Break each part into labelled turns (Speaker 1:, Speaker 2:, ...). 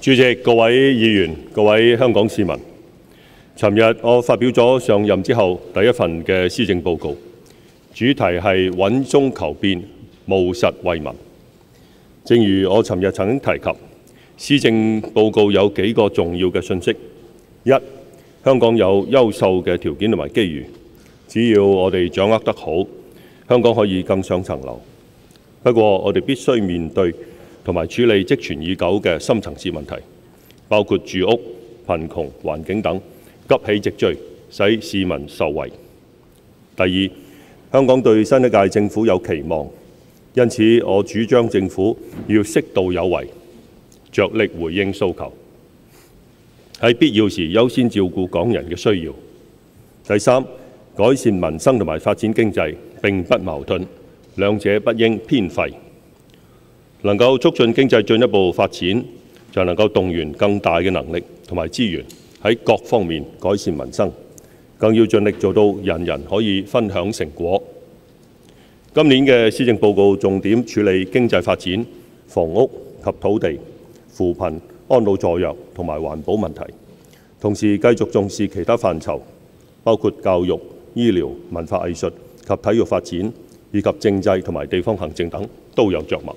Speaker 1: 主席、各位議員、各位香港市民，尋日我發表咗上任之後第一份嘅施政報告，主題係穩中求變，務實為民。正如我尋日曾經提及，施政報告有幾個重要嘅信息：一、香港有優秀嘅條件同埋機遇，只要我哋掌握得好，香港可以更上層樓。不過，我哋必須面對同埋處理積存已久嘅深層次問題，包括住屋、貧窮、環境等，急起直追，使市民受惠。第二，香港對新一屆政府有期望，因此我主張政府要適度有為，着力回應訴求，喺必要時優先照顧港人嘅需要。第三，改善民生同埋發展經濟並不矛盾，兩者不應偏廢。能夠促進經濟進一步發展，就能夠動員更大嘅能力同埋資源喺各方面改善民生，更要盡力做到人人可以分享成果。今年嘅施政報告重點處理經濟發展、房屋及土地、扶貧、安老助弱同埋環保問題，同時繼續重視其他範疇，包括教育、醫療、文化藝術及體育發展，以及政制同埋地方行政等，都有着墨。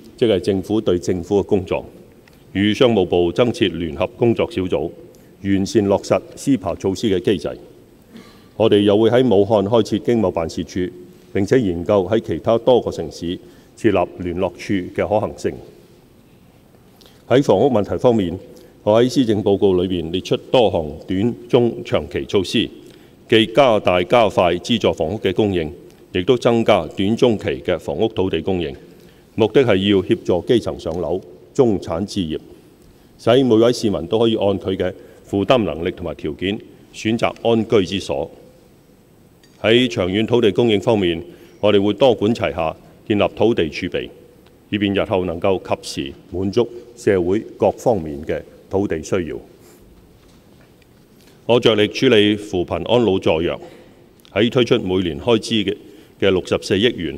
Speaker 1: 即係政府對政府嘅工作，與商務部增設聯合工作小組，完善落實 CEPA 措施嘅機制。我哋又會喺武漢開設經貿辦事處，並且研究喺其他多個城市設立聯絡處嘅可行性。喺房屋問題方面，我喺施政報告裏面列出多項短、中、長期措施，既加大加快資助房屋嘅供應，亦都增加短中期嘅房屋土地供應。目的係要協助基層上樓、中產置業，使每位市民都可以按佢嘅負擔能力同埋條件選擇安居之所。喺長遠土地供應方面，我哋會多管齊下，建立土地儲備，以便日後能夠及時滿足社會各方面嘅土地需要。我着力處理扶貧安老助弱，喺推出每年開支嘅嘅六十四億元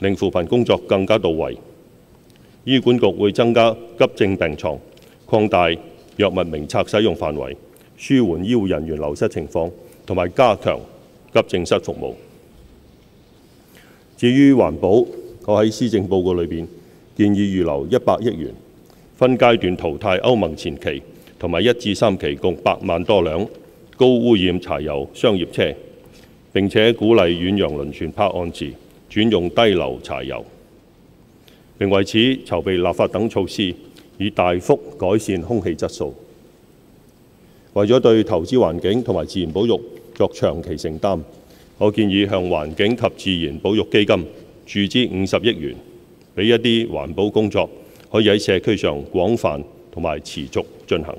Speaker 1: 令扶貧工作更加到位，醫管局會增加急症病床，擴大藥物名冊使用範圍，舒緩醫護人員流失情況，同埋加強急症室服務。至於環保，我喺施政報告裏邊建議預留一百億元，分階段淘汰歐盟前期同埋一至三期共百萬多輛高污染柴油商業車，並且鼓勵遠洋輪船泊岸時，轉用低硫柴油，並為此籌備立法等措施，以大幅改善空氣質素。為咗對投資環境同埋自然保育作長期承擔，我建議向環境及自然保育基金注資五十億元，俾一啲環保工作可以喺社區上廣泛同埋持續進行。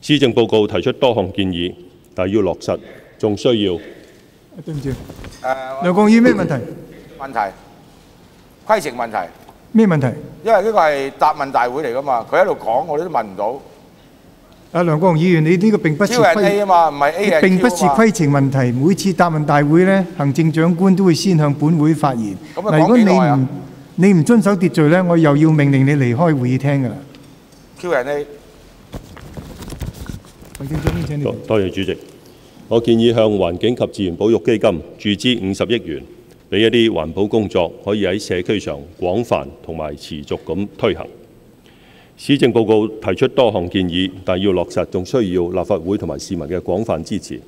Speaker 1: 施政報告提出多項建議，但要落實仲需要。
Speaker 2: 對唔住，誒，梁國宇咩問題？
Speaker 3: 問題，規程問題。
Speaker 2: 咩問題？
Speaker 3: 因為呢個係答問大會嚟噶嘛，佢喺度講，我哋都問唔到。
Speaker 2: 阿梁國雄議員，你呢個並不是
Speaker 3: 超人 A 啊嘛，唔係 A 係 Q 啊嘛。
Speaker 2: 並不是規程問題。每次答問大會咧，行政長官都會先向本會發言。
Speaker 3: 咁啊，講幾耐啊？
Speaker 2: 你唔遵守秩序咧，我又要命令你離開會議廳噶啦。
Speaker 3: 超人 A。
Speaker 2: 行政長官請你。
Speaker 1: 多謝主席。我建議向環境及自然保育基金注資五十億元，俾一啲環保工作可以喺社區上廣泛同埋持續咁推行。施政報告提出多項建議，但要落實仲需要立法會同埋市民嘅廣泛支持。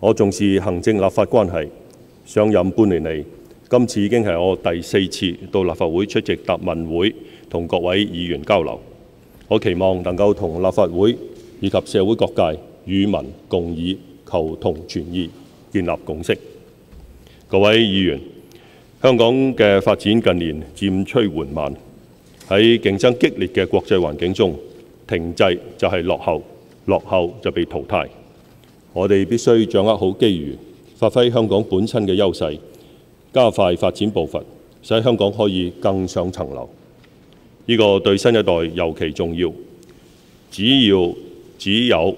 Speaker 1: 我重視行政立法關係，上任半年嚟，今次已經係我第四次到立法會出席答問會，同各位議員交流。我期望能夠同立法會以及社會各界與民共議，求同存異，建立共識。各位議員，香港嘅發展近年漸趨緩慢，喺競爭激烈嘅國際環境中，停滯就係落後，落後就被淘汰。我哋必須掌握好機遇，發揮香港本身嘅優勢，加快發展步伐，使香港可以更上層樓。呢個對新一代尤其重要。只要只有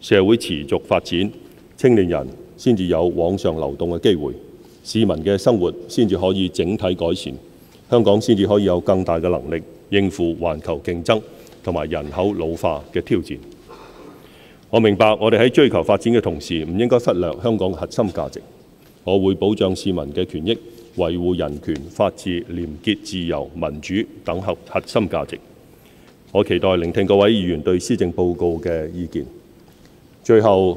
Speaker 1: 社會持續發展，青年人先至有往上流動嘅機會，市民嘅生活先至可以整體改善，香港先至可以有更大嘅能力應付環球競爭同埋人口老化嘅挑戰。我明白我哋喺追求發展嘅同時，唔應該忽略香港核心價值。我會保障市民嘅權益，維護人權、法治、廉潔、自由、民主等核核心價值。我期待聆聽各位議員對施政報告嘅意見。最後，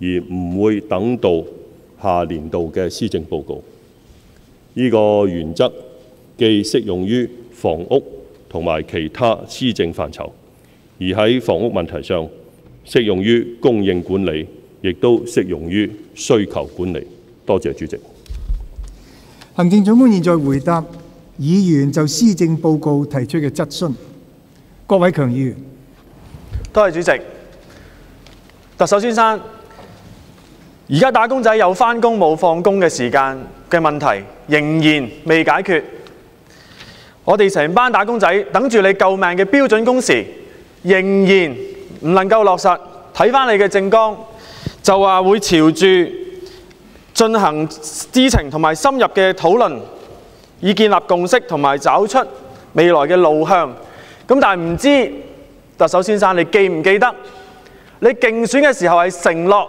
Speaker 1: 而唔會等到下年度嘅施政報告。呢個原則既適用於房屋同埋其他施政範疇，而喺房屋問題上適用於供應管理，亦都適用於需求管理。多謝主席。
Speaker 2: 行政長官現在回答議員就施政報告提出嘅質詢。郭偉強議員，
Speaker 4: 多謝主席。特首先生，而家打工仔有返工冇放工嘅時間嘅問題仍然未解決。我哋成班打工仔等住你救命嘅標準工時，仍然唔能夠落實。睇返你嘅政綱，就話會朝住進行知情同埋深入嘅討論，以建立共識同埋找出未來嘅路向。咁但係唔知特首先生，你記唔記得你競選嘅時候係承諾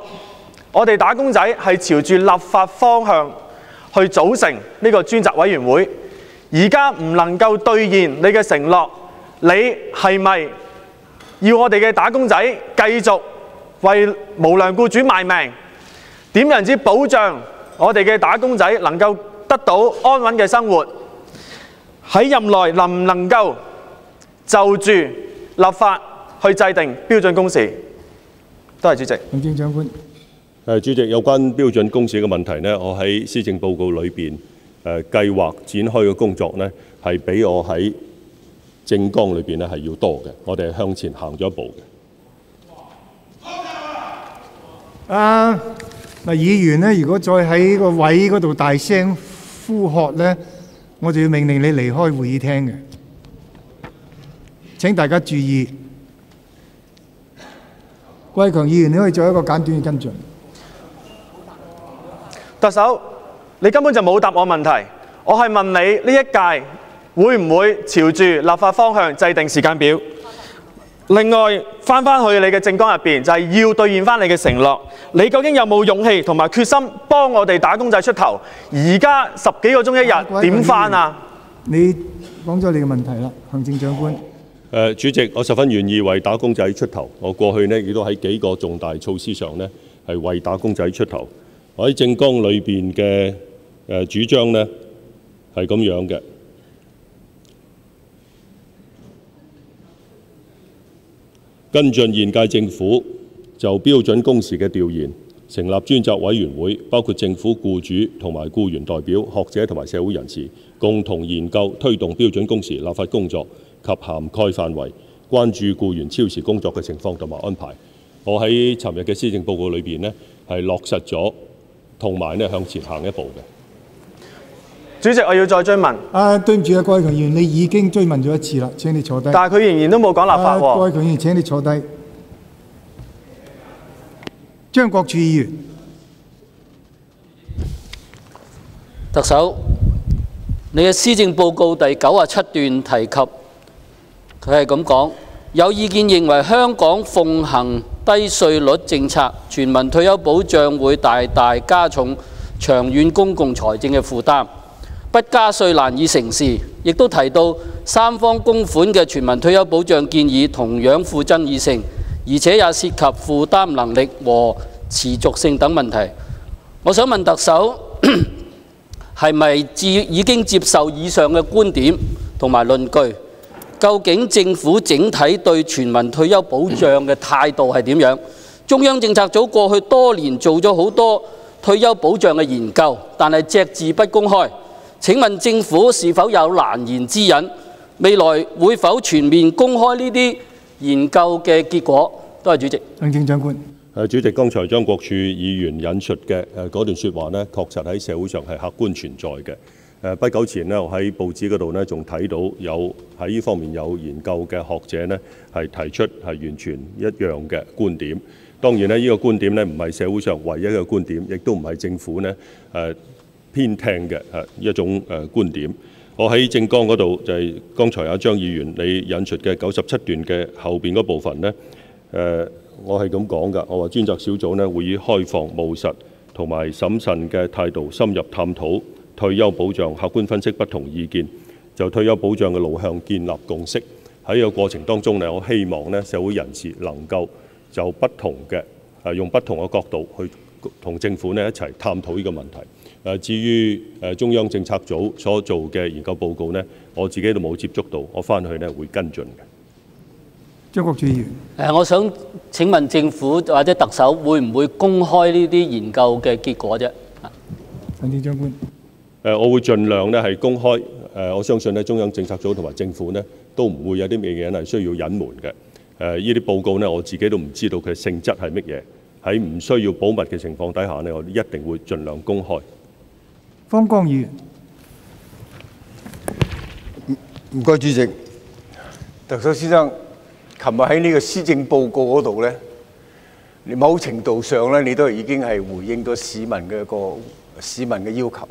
Speaker 4: 我哋打工仔係朝住立法方向去組成呢個專責委員會？而家唔能夠兌現你嘅承諾，你係咪要我哋嘅打工仔繼續為無良僱主賣命？點樣之保障我哋嘅打工仔能夠得到安穩嘅生活？喺任內能唔能夠就住立法去制定標準工時？多謝主席。
Speaker 2: 行政長官，
Speaker 1: 誒主席，有關標準工時嘅問題呢，我喺施政報告裏邊誒計劃展開嘅工作呢，係比我喺政綱裏邊呢係要多嘅。我哋係向前行咗一步嘅。
Speaker 2: 啊嗱，議員呢，如果再喺個位嗰度大聲呼喝呢，我就要命令你離開會議廳嘅。請大家注意。桂強議員，你可以做一個簡短嘅跟進。
Speaker 4: 特首，你根本就冇答我問題。我係問你呢一屆會唔會朝住立法方向制定時間表？另外，翻翻去你嘅政綱入邊，就係要兑現翻你嘅承諾。你究竟有冇勇氣同埋決心幫我哋打工仔出頭？而家十幾個鐘一日點翻啊？
Speaker 2: 你講咗你嘅問題啦，行政長官。
Speaker 1: 誒主席，我十分願意為打工仔出頭。我過去呢亦都喺幾個重大措施上呢係為打工仔出頭。我喺政綱裏邊嘅誒主張呢係咁樣嘅。跟進現屆政府就標準工時嘅調研，成立專責委員會，包括政府、僱主同埋僱員代表、學者同埋社會人士，共同研究推動標準工時立法工作及涵蓋範圍，關注僱員超時工作嘅情況同埋安排。我喺尋日嘅施政報告裏邊呢，係落實咗，同埋呢向前行一步嘅。
Speaker 4: 主席，我要再追問，
Speaker 2: 啊，對唔住啊，郭偉強議員，你已經追問咗一次啦，請你坐低。
Speaker 4: 但係佢仍然都冇講立法
Speaker 2: 啊郭
Speaker 4: 喎。
Speaker 2: 偉強議員，請你坐低。張國柱議員，
Speaker 5: 特首，你嘅施政報告第九啊七段提及，佢係咁講：有意見認為香港奉行低稅率政策，全民退休保障會大大加重長遠公共財政嘅負擔，不加税難以成事。亦都提到三方供款嘅全民退休保障建議同樣富爭議性，而且也涉及負擔能力和持續性等問題。我想問特首。係咪至已經接受以上嘅觀點同埋論據？究竟政府整體對全民退休保障嘅態度係點樣？中央政策組過去多年做咗好多退休保障嘅研究，但係隻字不公開。請問政府是否有難言之隱？未來會否全面公開呢啲研究嘅結果？多謝主席。
Speaker 2: 行政長官。
Speaker 1: 誒主席，剛才張國柱議員引述嘅誒嗰段説話呢，確實喺社會上係客觀存在嘅。誒不久前呢，我喺報紙嗰度呢，仲睇到有喺呢方面有研究嘅學者呢，係提出係完全一樣嘅觀點。當然呢，呢、個觀點呢，唔係社會上唯一嘅觀點，亦都唔係政府呢誒偏聽嘅誒一種誒觀點。我喺政綱嗰度就係、剛才阿張議員你引述嘅九十七段嘅後邊嗰部分呢。誒。我係咁講㗎，我話專責小組呢會以開放、務實同埋審慎嘅態度，深入探討退休保障，客觀分析不同意見，就退休保障嘅路向建立共識。喺呢個過程當中呢，我希望呢社會人士能夠就不同嘅誒用不同嘅角度去同政府呢一齊探討呢個問題。誒至於誒中央政策組所做嘅研究報告呢，我自己都冇接觸到，我翻去呢會跟進嘅。
Speaker 2: 張國柱議員，
Speaker 5: 誒，我想請問政府或者特首會唔會公開呢啲研究嘅結果啫？
Speaker 2: 行政長官。
Speaker 1: 誒，我會盡量咧係公開。誒，我相信咧中央政策組同埋政府呢都唔會有啲咩嘢係需要隱瞞嘅。誒，呢啲報告呢，我自己都唔知道佢性質係乜嘢。喺唔需要保密嘅情況底下呢，我一定會盡量公開。
Speaker 2: 方剛議員，
Speaker 6: 唔該主席，特首先生。琴日喺呢個施政報告嗰度咧，你某程度上咧，你都已經係回應咗市民嘅個市民嘅要求。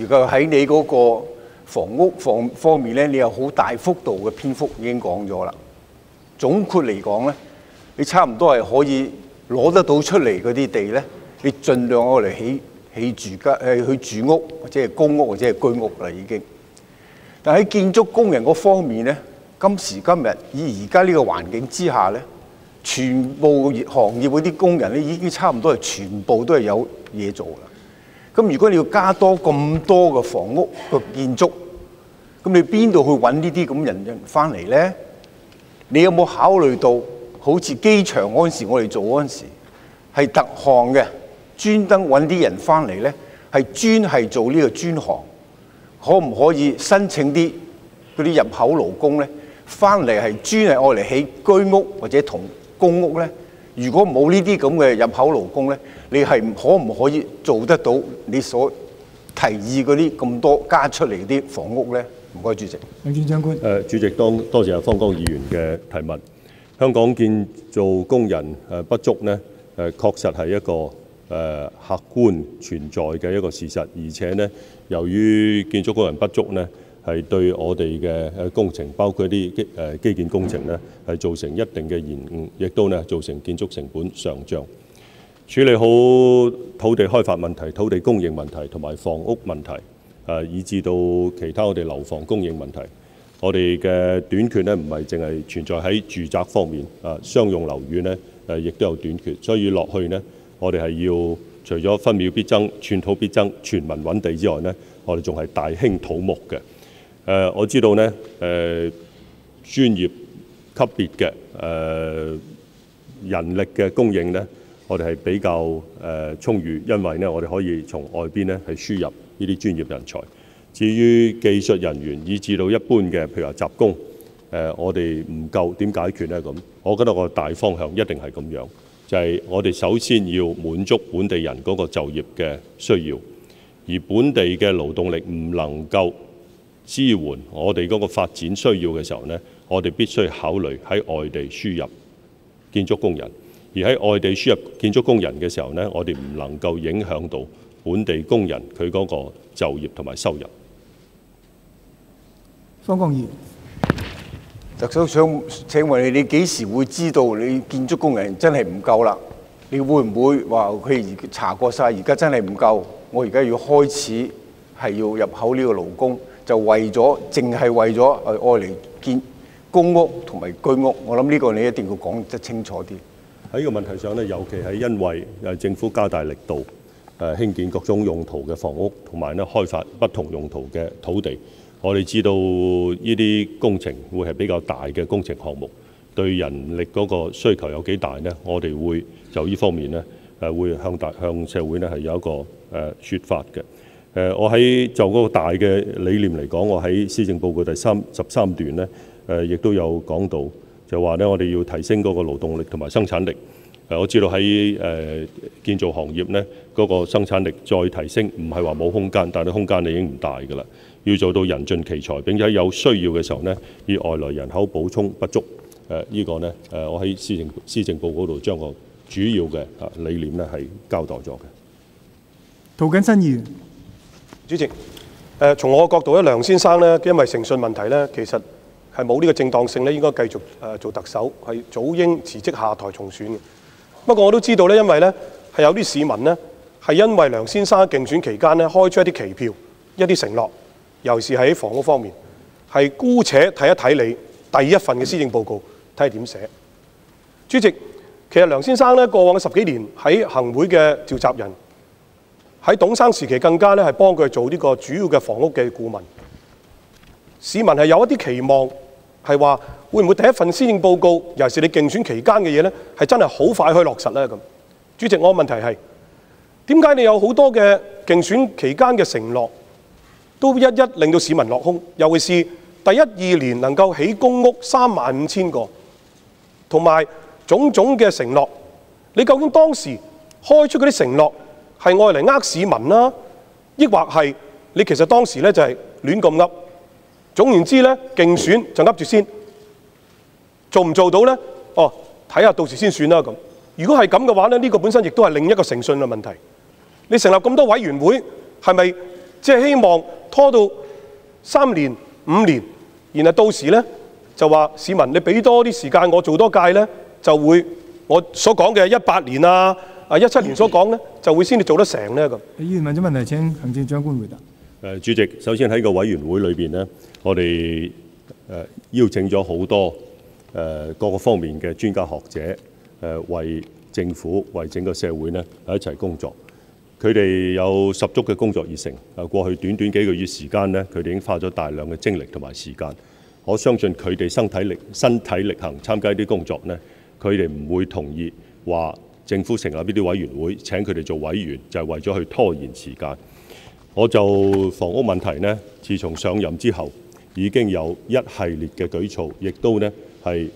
Speaker 6: 如果喺你嗰個房屋房方面咧，你有好大幅度嘅篇幅已經講咗啦。總括嚟講咧，你差唔多係可以攞得到出嚟嗰啲地咧，你盡量攞嚟起起住家誒去住屋或者係公屋或者係居屋啦已經。但喺建築工人嗰方面咧。今時今日以而家呢個環境之下咧，全部行業嗰啲工人咧已經差唔多係全部都係有嘢做啦。咁如果你要加多咁多嘅房屋個建築，咁你邊度去揾呢啲咁人人翻嚟咧？你有冇考慮到好似機場嗰陣時我哋做嗰陣時係特項嘅，專登揾啲人翻嚟咧，係專係做呢個專項，可唔可以申請啲嗰啲入口勞工咧？翻嚟係專係愛嚟起居屋或者同公屋咧。如果冇呢啲咁嘅入口勞工咧，你係可唔可以做得到你所提議嗰啲咁多加出嚟啲房屋咧？唔該，主席。
Speaker 2: 行政長官。
Speaker 1: 誒，主席，當多謝阿方剛議員嘅提問。香港建造工人誒不足咧，誒確實係一個誒客觀存在嘅一個事實，而且咧，由於建築工人不足呢。係對我哋嘅誒工程，包括啲基誒基建工程咧，係造成一定嘅延誤，亦都咧造成建築成本上漲。處理好土地開發問題、土地供應問題同埋房屋問題，誒以至到其他我哋樓房供應問題，我哋嘅短缺咧唔係淨係存在喺住宅方面，誒商用樓宇咧誒亦都有短缺，所以落去呢，我哋係要除咗分秒必爭、寸土必爭、全民揾地之外呢，我哋仲係大興土木嘅。誒、我知道呢誒、呃、專業級別嘅誒、人力嘅供應呢，我哋係比較誒、充裕，因為呢我哋可以從外邊呢係輸入呢啲專業人才。至於技術人員，以至到一般嘅譬如話雜工，誒、我哋唔夠點解決呢？咁我覺得個大方向一定係咁樣，就係、我哋首先要滿足本地人嗰個就業嘅需要。而本地嘅勞動力唔能夠支援我哋嗰個發展需要嘅時候呢，我哋必須考慮喺外地輸入建築工人。而喺外地輸入建築工人嘅時候呢，我哋唔能夠影響到本地工人佢嗰個就業同埋收入。
Speaker 2: 方國議員，
Speaker 6: 特首想請問你，你幾時會知道你建築工人真係唔夠啦？你會唔會話佢而查過晒，而家真係唔夠？我而家要開始係要入口呢個勞工，就為咗淨係為咗誒愛嚟建公屋同埋居屋。我諗呢個你一定要講得清楚啲。
Speaker 1: 喺呢個問題上呢，尤其係因為誒政府加大力度誒興建各種用途嘅房屋，同埋咧開發不同用途嘅土地。我哋知道呢啲工程會係比較大嘅工程項目，對人力嗰個需求有幾大呢？我哋會就呢方面呢，誒會向大向社會呢係有一個誒説法嘅。誒我喺就嗰個大嘅理念嚟講，我喺施政報告第三十三段呢，誒亦都有講到，就話呢我哋要提升嗰個勞動力同埋生產力。誒我知道喺誒建造行業呢，嗰個生產力再提升，唔係話冇空間，但係空間已經唔大㗎啦。要做到人盡其才，並且有需要嘅時候呢，以外來人口補充不足。誒呢個呢，誒我喺施政施政報告度將個主要嘅啊理念呢係交代咗嘅。
Speaker 2: 涂謹申議員，
Speaker 7: 主席，誒從我角度咧，梁先生咧，因為誠信問題咧，其實係冇呢個正當性咧，應該繼續誒做特首，係早應辭職下台重選嘅。不過我都知道咧，因為咧係有啲市民呢，係因為梁先生競選期間咧開出一啲期票、一啲承諾，尤其是喺房屋方面，係姑且睇一睇你第一份嘅施政報告，睇下點寫。主席，其實梁先生咧過往十幾年喺行會嘅召集人。喺董生時期更加咧係幫佢做呢個主要嘅房屋嘅顧問。市民係有一啲期望，係話會唔會第一份施政報告，尤其是你競選期間嘅嘢呢，係真係好快可以落實呢？咁，主席，我問題係點解你有好多嘅競選期間嘅承諾，都一一令到市民落空？尤其是第一二年能夠起公屋三萬五千個，同埋種種嘅承諾，你究竟當時開出嗰啲承諾？係愛嚟呃市民啦，抑或係你其實當時咧就係亂咁噏。總言之咧，競選就噏住先，做唔做到咧？哦，睇下到時先算啦咁。如果係咁嘅話咧，呢個本身亦都係另一個誠信嘅問題。你成立咁多委員會，係咪即係希望拖到三年五年，然後到時咧就話市民你俾多啲時間我做多屆咧，就會我所講嘅一八年啊？啊！一七年所講咧，就會先至做得成咧咁。
Speaker 2: 議員問咗問題，請行政長官回答。
Speaker 1: 誒，主席，首先喺個委員會裏邊呢，我哋誒邀請咗好多誒各個方面嘅專家學者誒，為政府、為整個社會呢一齊工作。佢哋有十足嘅工作熱誠。誒，過去短短幾個月時間呢，佢哋已經花咗大量嘅精力同埋時間。我相信佢哋身體力身體力行參加呢啲工作呢，佢哋唔會同意話。政府成立呢啲委員會，請佢哋做委員，就係為咗去拖延時間。我就房屋問題呢，自從上任之後，已經有一系列嘅舉措，亦都呢係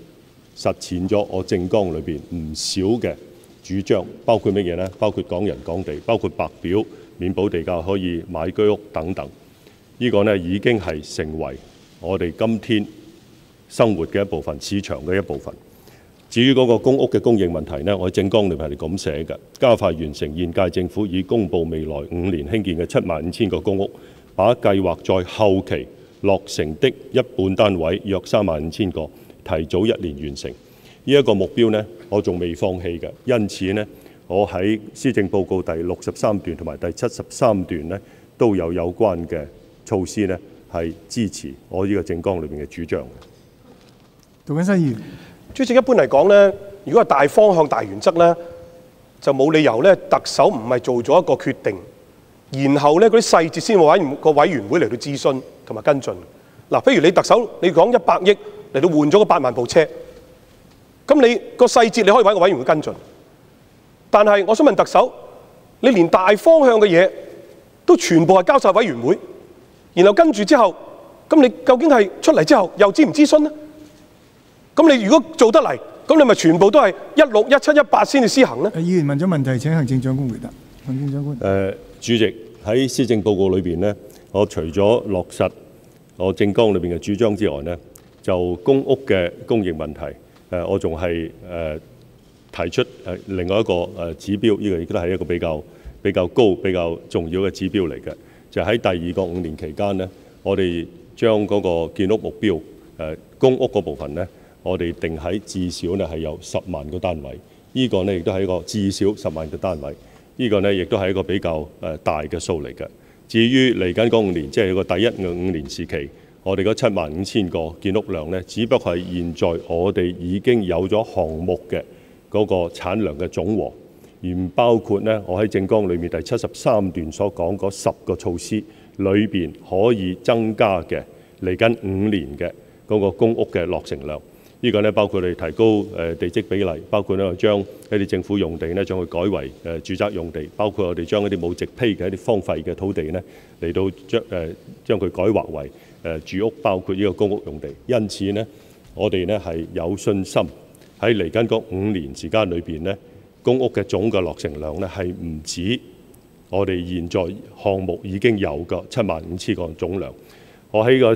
Speaker 1: 實踐咗我政綱裏邊唔少嘅主張，包括乜嘢呢？包括港人港地，包括白表免補地價可以買居屋等等。呢個呢已經係成為我哋今天生活嘅一部分，市場嘅一部分。至於嗰個公屋嘅供應問題呢，我喺政綱裏面係咁寫嘅：加快完成現屆政府已公布未來五年興建嘅七萬五千個公屋，把計劃在後期落成的一半單位約三萬五千個提早一年完成。呢一個目標呢，我仲未放棄嘅。因此呢，我喺施政報告第六十三段同埋第七十三段呢，都有有關嘅措施呢，係支持我呢個政綱裏邊嘅主張。
Speaker 2: 涂謹申議員。
Speaker 7: 主席一般嚟講咧，如果係大方向、大原則咧，就冇理由咧，特首唔係做咗一個決定，然後咧嗰啲細節先委員個委員會嚟到諮詢同埋跟進。嗱，譬如你特首你講一百億嚟到換咗個八萬部車，咁你個細節你可以揾個委員會跟進。但係我想問特首，你連大方向嘅嘢都全部係交晒委員會，然後跟住之後，咁你究竟係出嚟之後又諮唔諮詢呢？咁你如果做得嚟，咁你咪全部都係一六一七一八先至施行呢？
Speaker 2: 議員問咗問題，請行政長官回答。行政長官。
Speaker 1: 誒，主席喺施政報告裏邊呢，我除咗落實我政綱裏邊嘅主張之外呢，就公屋嘅供應問題，誒我仲係誒提出誒另外一個誒指標，呢個亦都係一個比較比較高、比較重要嘅指標嚟嘅，就喺第二個五年期間呢，我哋將嗰個建屋目標誒公屋嗰部分呢，我哋定喺至少呢係有十萬個單位，呢個呢亦都係一個至少十萬個單位。呢個呢亦都係一個比較誒大嘅數嚟嘅。至於嚟緊嗰五年，即係個第一五年時期，我哋嗰七萬五千個建屋量呢，只不過係現在我哋已經有咗項目嘅嗰個產量嘅總和，而唔包括呢我喺政綱裏面第七十三段所講嗰十個措施裏邊可以增加嘅嚟緊五年嘅嗰個公屋嘅落成量。呢個咧，包括你提高誒地積比例，包括咧將一啲政府用地咧將佢改為誒住宅用地，包括我哋將一啲冇直批嘅一啲荒廢嘅土地咧嚟到將誒將佢改劃為誒住屋，包括呢個公屋用地。因此呢，我哋呢係有信心喺嚟緊嗰五年時間裏邊呢，公屋嘅總嘅落成量呢係唔止我哋現在項目已經有嘅七萬五千個總量。我喺個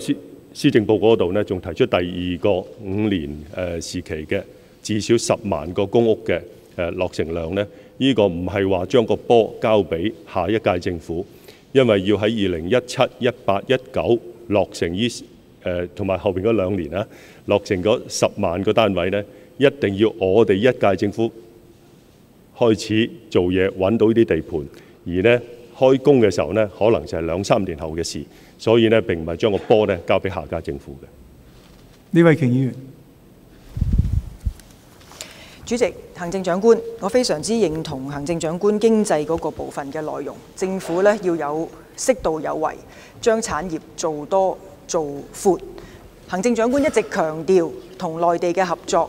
Speaker 1: 施政報告嗰度呢，仲提出第二個五年誒時期嘅至少十萬個公屋嘅誒落成量呢。呢個唔係話將個波交俾下一屆政府，因為要喺二零一七、一八、一九落成呢誒同埋後邊嗰兩年啊，落成嗰十萬個單位呢，一定要我哋一屆政府開始做嘢，揾到呢啲地盤，而呢開工嘅時候呢，可能就係兩三年後嘅事。所以呢，並唔係將個波呢交俾下屆政府嘅。
Speaker 2: 呢位瓊議員，
Speaker 8: 主席、行政長官，我非常之認同行政長官經濟嗰個部分嘅內容。政府呢要有適度有為，將產業做多做闊。行政長官一直強調同內地嘅合作，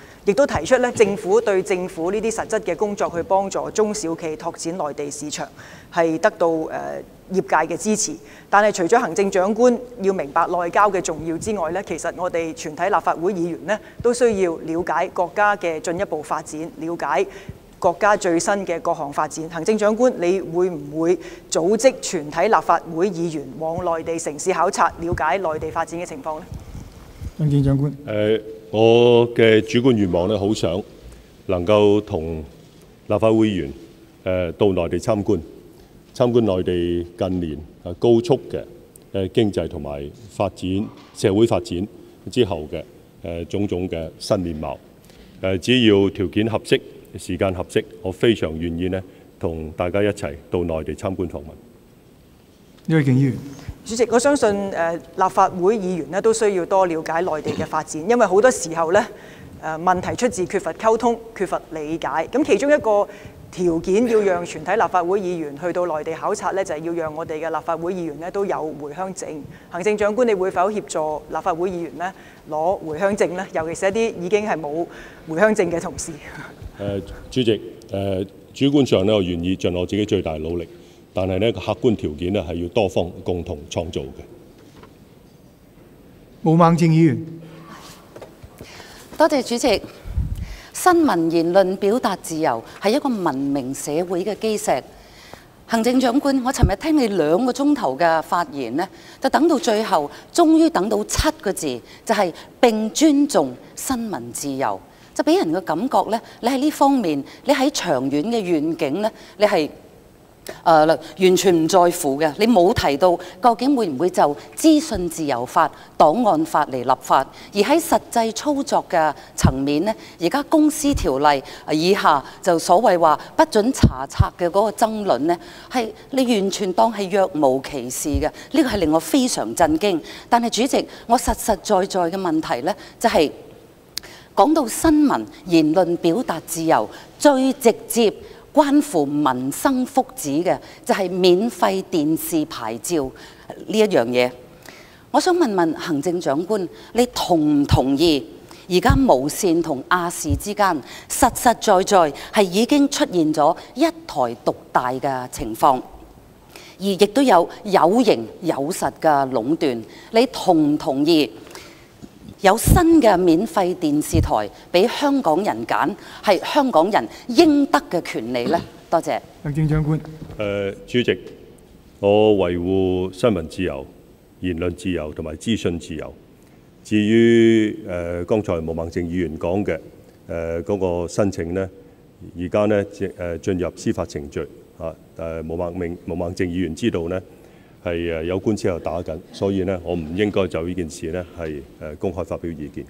Speaker 8: 亦都提出咧，政府對政府呢啲實質嘅工作去幫助中小企拓展內地市場，係得到誒、業界嘅支持。但係除咗行政長官要明白內交嘅重要之外咧，其實我哋全體立法會議員呢都需要了解國家嘅進一步發展，了解國家最新嘅各項發展。行政長官，你會唔會組織全體立法會議員往內地城市考察，了解內地發展嘅情況呢？
Speaker 2: 行政長官。
Speaker 1: 誒，我嘅主觀願望咧，好想能夠同立法會議員誒到內地參觀，參觀內地近年誒高速嘅誒經濟同埋發展、社會發展之後嘅誒種種嘅新面貌。誒，只要條件合適、時間合適，我非常願意呢同大家一齊到內地參觀訪問。
Speaker 2: 李慧瓊議員。
Speaker 8: 主席，我相信誒、立法會議員咧都需要多了解內地嘅發展，因為好多時候咧誒、問題出自缺乏溝通、缺乏理解。咁其中一個條件要讓全體立法會議員去到內地考察咧，就係、要讓我哋嘅立法會議員咧都有回鄉證。行政長官，你會否協助立法會議員咧攞回鄉證咧？尤其是一啲已經係冇回鄉證嘅同事。誒、
Speaker 1: 主席誒、主觀上咧，我願意盡我自己最大努力。但係呢個客觀條件呢，係要多方共同創造嘅。
Speaker 2: 毛孟靜議員，
Speaker 9: 多謝主席。新聞言論表達自由係一個文明社會嘅基石。行政長官，我尋日聽你兩個鐘頭嘅發言呢，就等到最後，終於等到七個字，就係並尊重新聞自由，就俾人嘅感覺呢，你喺呢方面，你喺長遠嘅願景呢，你係。誒、呃、完全唔在乎嘅，你冇提到究竟會唔會就資訊自由法、檔案法嚟立法，而喺實際操作嘅層面呢，而家公司條例以下就所謂話不准查冊嘅嗰個爭論呢，係你完全當係若無其事嘅，呢個係令我非常震驚。但係主席，我實實在在嘅問題呢，就係、是、講到新聞言論表達自由最直接。關乎民生福祉嘅就係免費電視牌照呢一樣嘢。我想問問行政長官，你同唔同意而家無線同亞視之間實實在在係已經出現咗一台獨大嘅情況？而亦都有有形有實嘅壟斷。你同唔同意有新嘅免費電視台俾香港人揀，係香港人應得嘅權利呢？多謝。
Speaker 2: 行政長官，
Speaker 1: 誒、主席，我維護新聞自由、言論自由同埋資訊自由。至於誒、剛才毛孟靜議員講嘅誒嗰個申請呢，而家呢誒進入司法程序啊。誒毛孟明毛孟靜議員知道呢係誒有官司喺度打緊，所以咧，我唔應該就呢件事咧係誒公開發表意見。